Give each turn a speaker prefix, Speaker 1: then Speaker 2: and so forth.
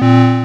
Speaker 1: Música